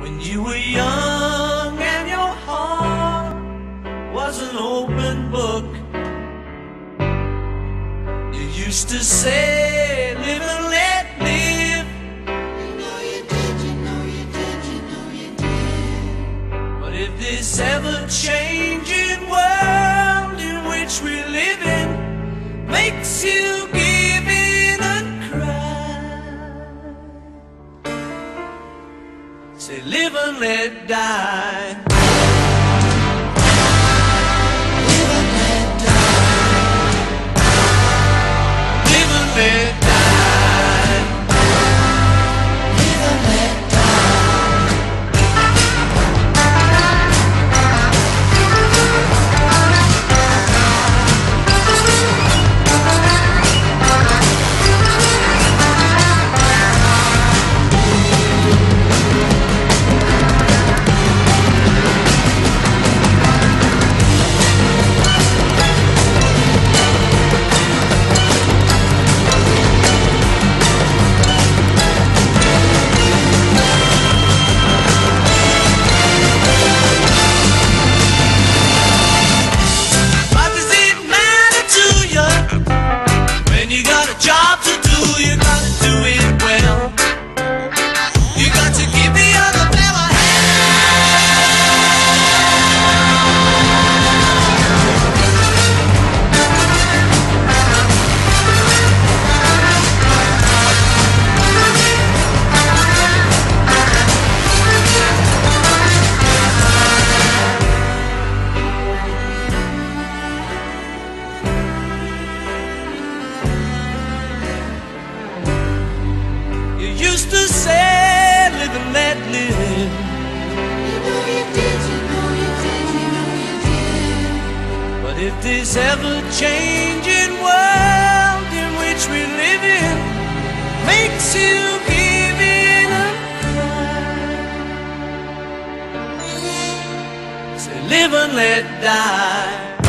When you were young and your heart was an open book, you used to say, live and let live. You know you did, you know you did, you know you did. But if this ever changing world in which we live in say, live and let die. Used to say, live and let live. You know you did, you know you did, you know you did. But if this ever changing world in which we live in makes you give in cry, say, live and let die.